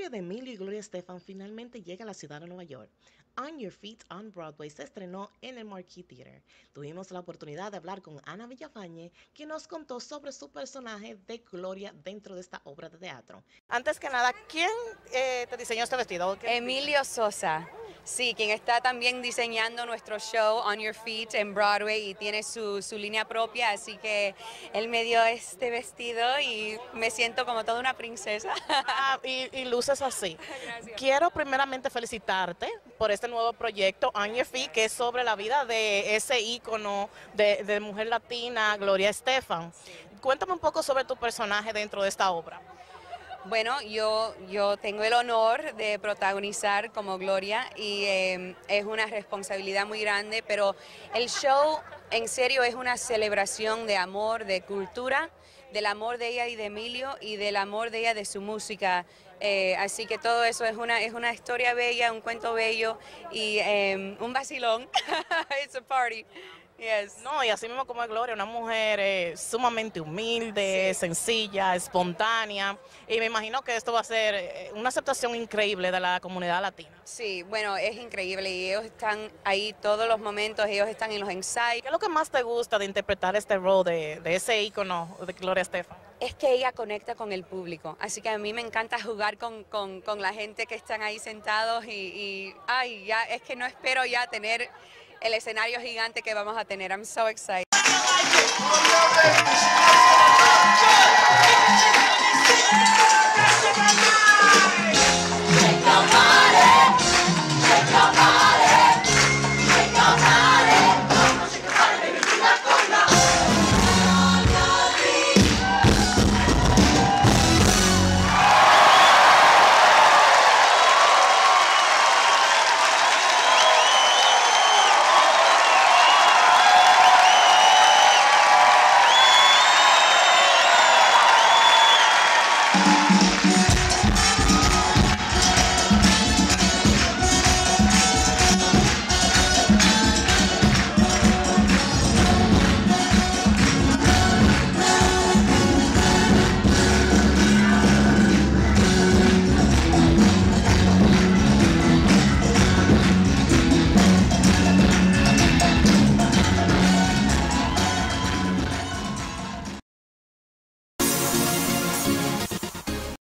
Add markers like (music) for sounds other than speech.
historia de Emilio y Gloria Estefan finalmente llega a la ciudad de Nueva York. On Your Feet on Broadway se estrenó en el Marquee Theater. Tuvimos la oportunidad de hablar con Ana Villafañe, quien nos contó sobre su personaje de Gloria dentro de esta obra de teatro. Antes que nada, ¿quién eh, te diseñó este vestido? Emilio Sosa. Sí, quien está también diseñando nuestro show On Your Feet en Broadway y tiene su, su, línea propia, así que él me dio este vestido y me siento como toda una princesa. (laughs) Ah, y, y, luces así. Gracias. Quiero primeramente felicitarte por este nuevo proyecto On Your Feet, que es sobre la vida de ese ícono de, de mujer latina, Gloria Estefan. Sí. Cuéntame un poco sobre tu personaje dentro de esta obra. Bueno, yo, yo tengo el honor de protagonizar como Gloria y eh, es una responsabilidad muy grande, pero el show en serio es una celebración de amor, de cultura, del amor de ella y de Emilio y del amor de ella de su música. Eh, así que todo eso es una, es una historia bella, un cuento bello y eh, un vacilón. (laughs) It's a party. Yes. No, y así mismo como es Gloria, una mujer eh, sumamente humilde, sí. sencilla, espontánea, y me imagino que esto va a ser eh, una aceptación increíble de la comunidad latina. Sí, bueno, es increíble y ellos están ahí todos los momentos, ellos están en los ensayos. ¿Qué es lo que más te gusta de interpretar este rol de, de ese ícono de Gloria Estefan? Es que ella conecta con el público, así que a mí me encanta jugar con, con, con la gente que están ahí sentados y, y, ay, ya, es que no espero ya tener el escenario gigante que vamos a tener. I'm so excited.